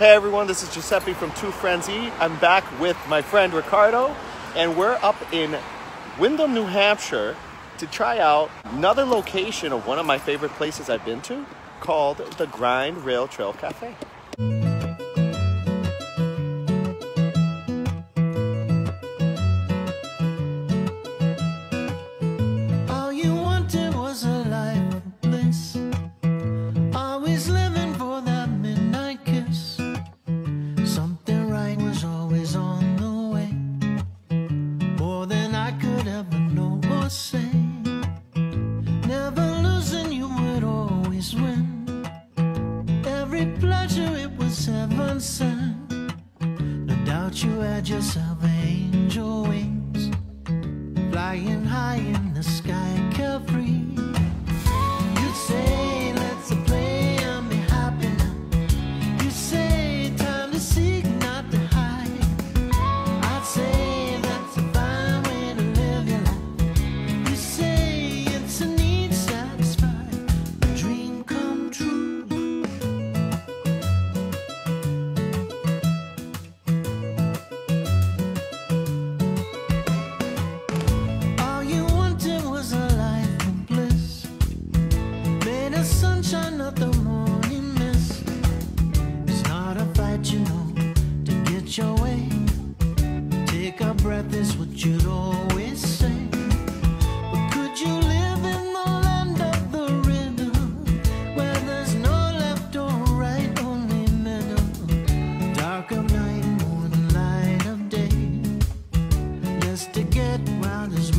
Hey everyone, this is Giuseppe from Two Friends Eat. I'm back with my friend Ricardo, and we're up in Windham, New Hampshire to try out another location of one of my favorite places I've been to called the Grind Rail Trail Cafe. Was heaven sent. No doubt you had yourself angel wings flying high in breath is what you'd always say. But could you live in the land of the where there's no left or right, only middle? Light of day. To get round is